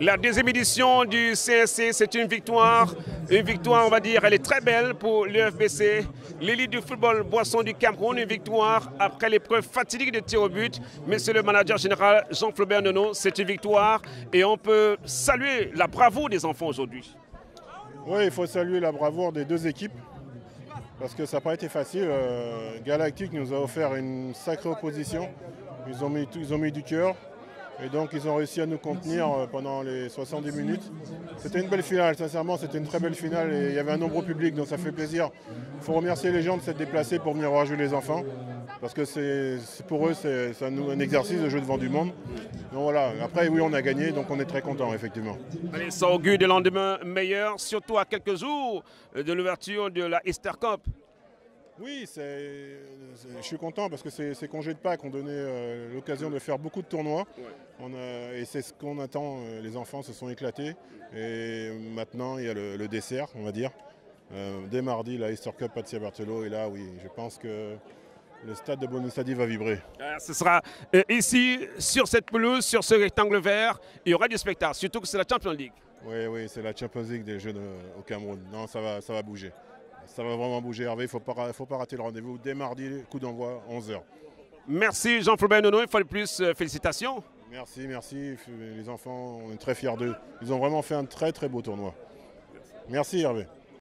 La deuxième édition du CSC, c'est une victoire. Une victoire, on va dire, elle est très belle pour l'UFBC. L'élite du football Boisson du Cameroun, une victoire après l'épreuve fatidique de tir au but. Monsieur le manager général Jean-Flaubert Nono, c'est une victoire et on peut saluer la bravoure des enfants aujourd'hui. Oui, il faut saluer la bravoure des deux équipes parce que ça n'a pas été facile. Euh, Galactique nous a offert une sacrée opposition. Ils ont mis, ils ont mis du cœur. Et donc ils ont réussi à nous contenir euh, pendant les 70 minutes. C'était une belle finale, sincèrement, c'était une très belle finale et il y avait un nombreux public, donc ça fait plaisir. Il faut remercier les gens de s'être déplacés pour venir voir jouer les enfants. Parce que c'est pour eux, c'est un, exercice de jeu devant du monde. Donc voilà, après oui, on a gagné, donc on est très content, effectivement. Allez, ça augure des lendemains meilleurs, surtout à quelques jours de l'ouverture de la Easter Cup. Oui, je suis content parce que ces, congés de Pâques ont donné euh, l'occasion de faire beaucoup de tournois. et c'est ce qu'on attend. Euh, les enfants se sont éclatés. Et maintenant, il y a le, dessert, on va dire. Euh, dès mardi, la Easter Cup Patia Berthelot. Et là, oui, je pense que le stade de Bonestadi va vibrer. Ce sera ici, sur cette pelouse, sur ce rectangle vert. Il y aura du spectacle, surtout que c'est la Champions League. Oui, oui, c'est la Champions League des Jeux au Cameroun. Non, ça va, ça va bouger ça va vraiment bouger Hervé, il ne faut pas, faut pas rater le rendez-vous. Dès mardi, coup d'envoi, 11h. Merci Jean-Florent Nono, il faut plus, euh, félicitations. Merci, merci. Les enfants, on est très fiers d'eux. Ils ont vraiment fait un très très beau tournoi. Merci Hervé.